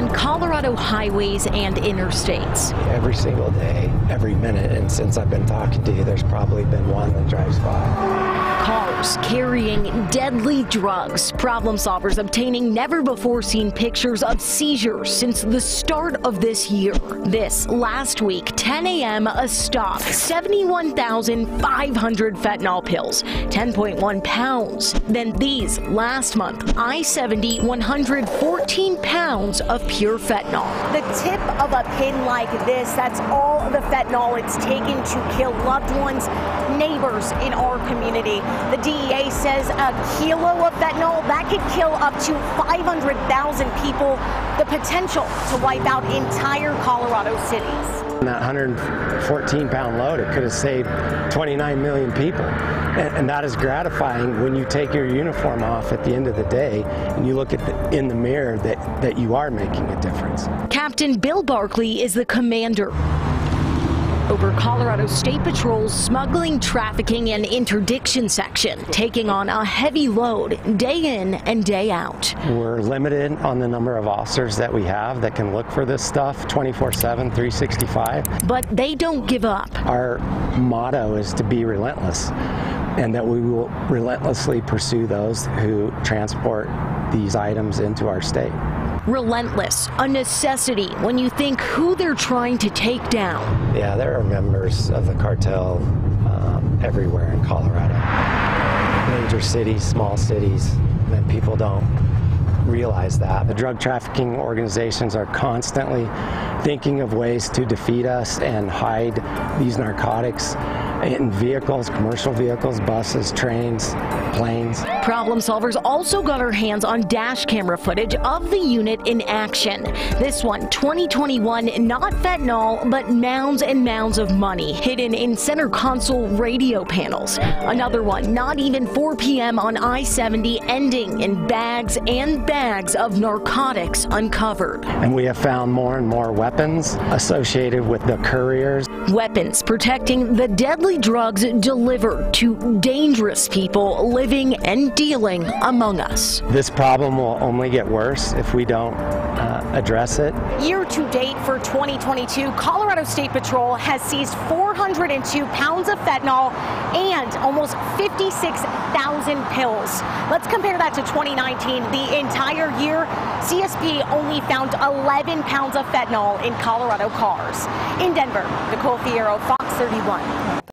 on Colorado highways and interstates. Every single day, every minute, and since I've been talking to you, there's probably been one that drives by. Cars carrying deadly drugs. Problem solvers obtaining never before seen pictures of seizures since the start of this year. This last week, 10 a.m., a stop 71,500 fentanyl pills, 10.1 pounds. Then these last month, I 70, 114 pounds of pure fentanyl. The tip of a pin like this, that's all the fentanyl it's taken to kill loved ones, neighbors in our community. The DEA says a kilo of fentanyl that could kill up to 500,000 people. The potential to wipe out entire Colorado cities. That 114 pound load, it could have saved 29 million people. And, and, that is gratifying when you take your uniform off at the end of the day and you look at the, in the mirror that, that you are making a difference. Captain Bill Barkley is the commander over Colorado State Patrol's smuggling, trafficking, and interdiction section, taking on a heavy load day in and day out. We're limited on the number of officers that we have that can look for this stuff 24 7, 365. But they don't give up. Our motto is to be relentless and that we will relentlessly pursue those who transport these items into our state. Relentless, a necessity when you think who they're trying to take down. Yeah, there are members of the cartel um, everywhere in Colorado. Major cities, small cities, and people don't realize that. The drug trafficking organizations are constantly thinking of ways to defeat us and hide these narcotics in vehicles, commercial vehicles, buses, trains, planes. Problem solvers also got our hands on dash camera footage of the unit in action. This one, 2021, not fentanyl, but mounds and mounds of money hidden in center console radio panels. Another one, not even 4 p.m. on I 70, ending in bags and bags of narcotics uncovered. And we have found more and more weapons associated with the couriers. Weapons protecting the deadly drugs delivered to dangerous people living and dealing among us. This problem will only get worse if we don't uh, address it. Year to date for 2022, Colorado State Patrol has seized 402 pounds of fentanyl and almost 56,000 pills. Let's compare that to 2019. The entire year, CSP only found 11 pounds of fentanyl in Colorado cars. In Denver, Nicole Fierro, Fox 31.